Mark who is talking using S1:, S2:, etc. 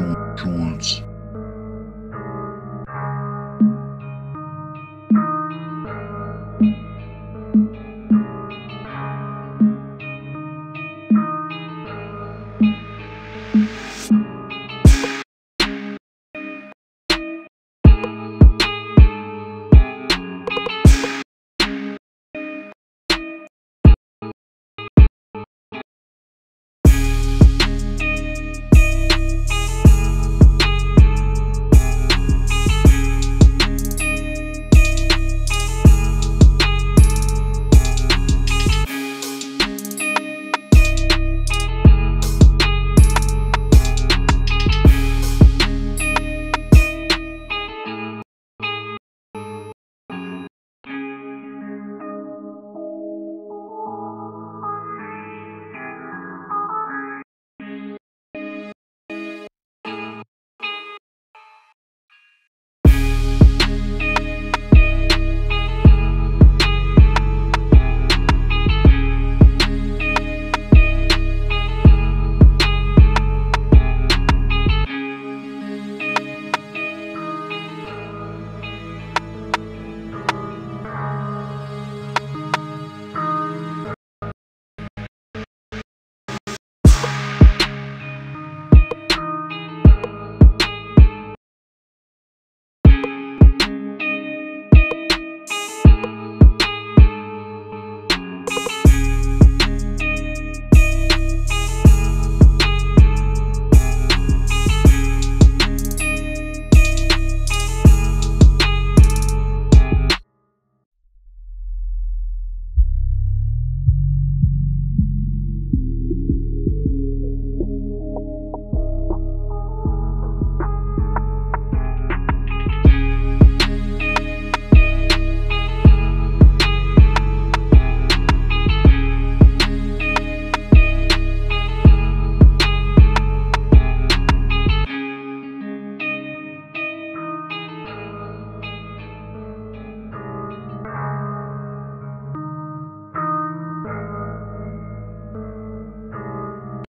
S1: controls